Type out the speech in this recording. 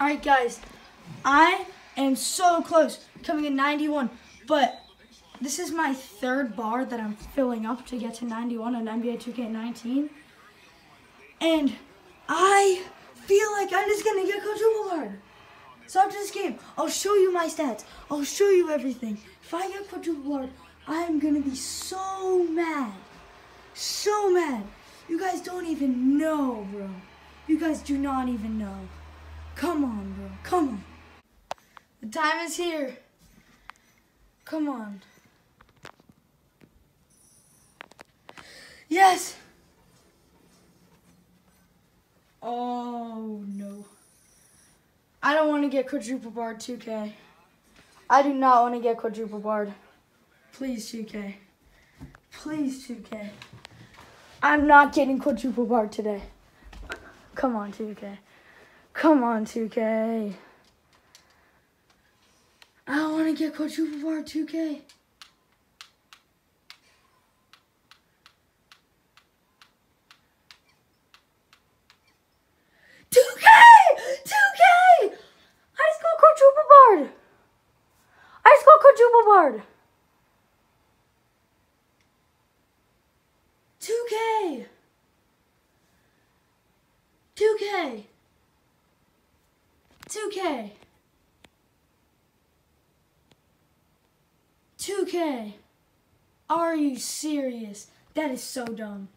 All right, guys, I am so close coming in 91, but this is my third bar that I'm filling up to get to 91 on NBA 2K19. And I feel like I'm just going to get quadruple barred. So after this game, I'll show you my stats. I'll show you everything. If I get quadruple barred, I'm going to be so mad. So mad. You guys don't even know, bro. You guys do not even know. Come on, bro. Come on. The time is here. Come on. Yes. Oh, no. I don't want to get quadruple barred 2K. I do not want to get quadruple barred. Please, 2K. Please, 2K. I'm not getting quadruple barred today. Come on, 2K. Come on, 2K. I don't want to get quadruple barred 2K. Two K! Two K! I just got quadruple barred. I just got quadruple barred. Two K. Two K. Two K. Two K. Are you serious? That is so dumb.